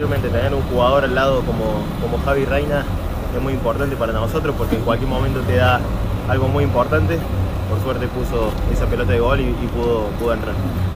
Obviamente tener un jugador al lado como, como Javi Reina es muy importante para nosotros porque en cualquier momento te da algo muy importante. Por suerte puso esa pelota de gol y, y pudo, pudo entrar.